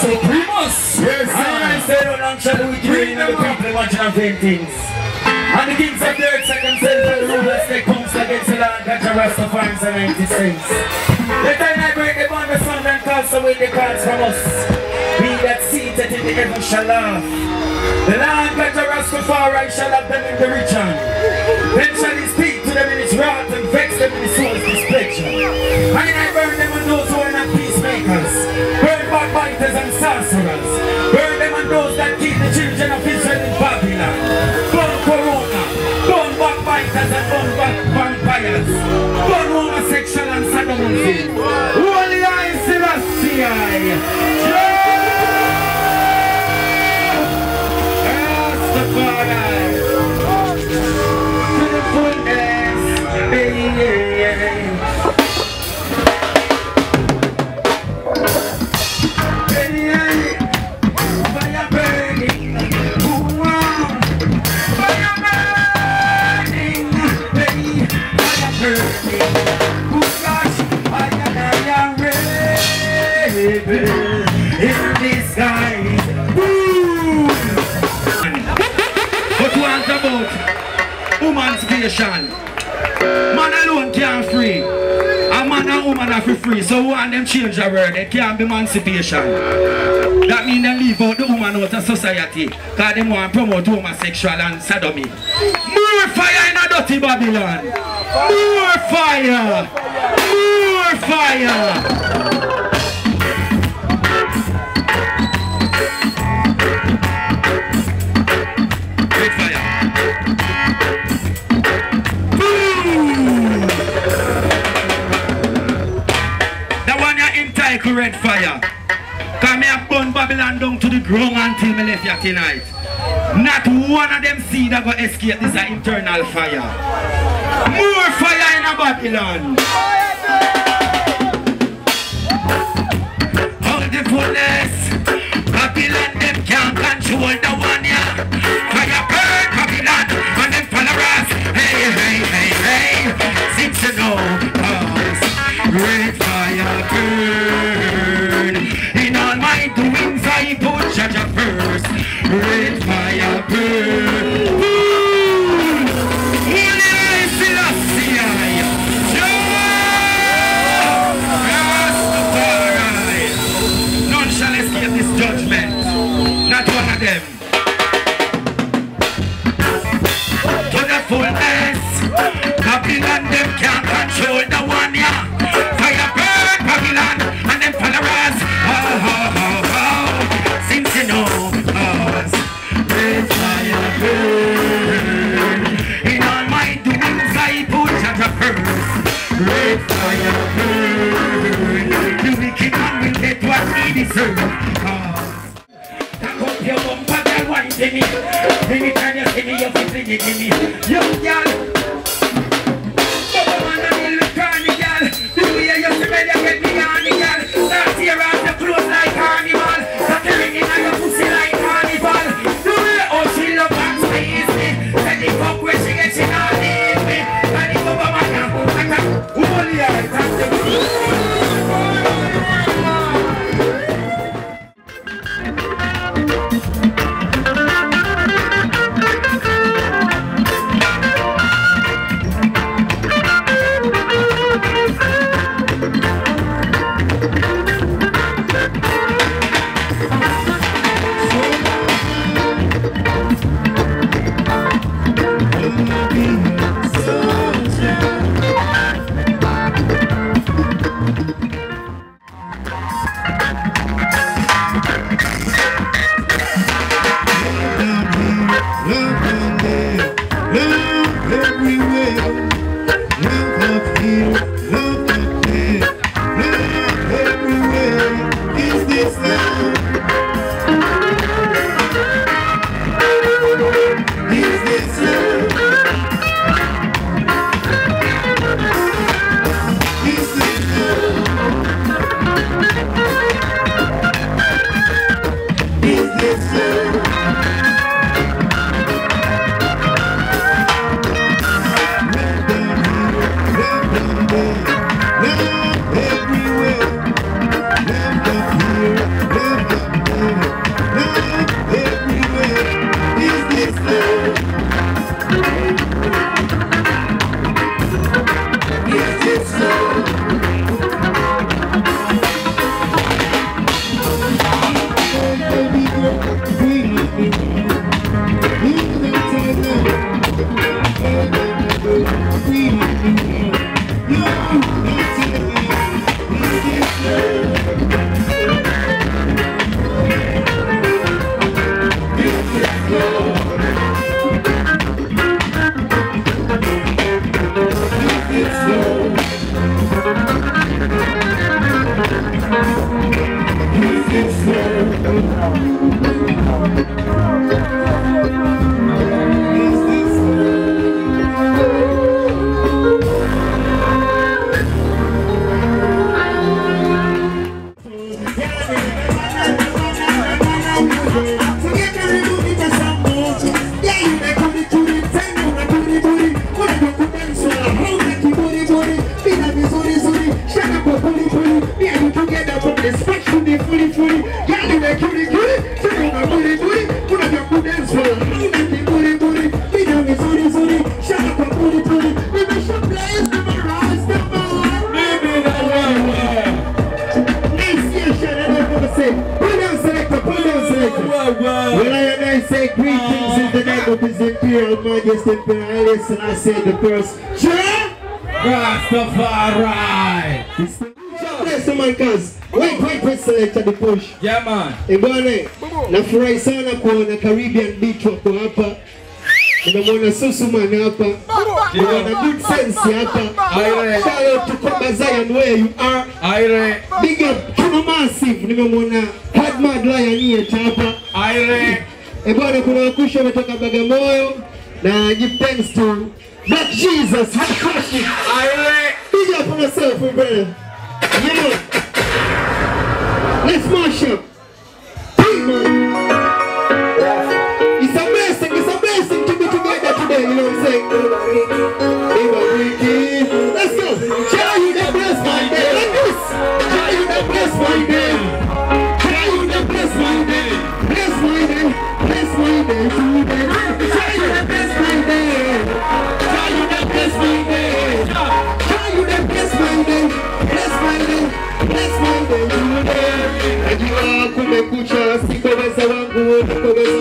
Supremos! Yes. I say no long shall we dream of the people watching and paintings. And the kings of the earth set themselves and the rulers take pumps against the land that the Rastafarians and 90 cents. The time I break the bond, the sun and cast away the cards from us. The heaven shall laugh. The land that the Rastafari shall in the region. Then shall Rastafari. Emancipation? Man alone can't free. A man and woman are free. So want them change the word. It can't be emancipation. That means they leave out the woman out of society. Because they want to promote homosexual and sodomy. More fire in a dirty Babylon. More fire. More fire. Red fire. Come here, burn Babylon down to the ground until me left here tonight. Not one of them see that go escape this internal fire. More fire in a Babylon. All the fullness. Babylon them can't control the one yeah. Fire burn Babylon and them followers. Hey, hey, hey, hey. Since you know red fire burn. Cause Cock up your bumper, girl, wine to me. Anytime you see me, you feel it in me. Young girl, Mimi say greetings in the name of His Imperial Majesty Emperor Haile Selassie the First. Sure? Rastafari. Bless the man, cuz. Wait, wait, wait, selector the push. Yeah, man. Eh bwana, nafurahi sana kuona Caribbean Beach wako hapa. Nimemwona Susuman hapa. Nimeona Good Sense hapa. Aye. Shout out to Koba Zion where you are. Aire. Big up Kino Massive. Nimemwona Hard Mad Lion Yet hapa. Aire. Eh bwana, kuna wakusha wametoka Bagamoyo na give thanks to Black Jesus. Crushing. Aire. Big up on yourself, my brother. Yeah. Let's mash up. It's a blessing, it's a blessing to be together today, you know what I'm saying? Let's go. Tell you that Najua kumekucha, sikoweza wangu, nikoweza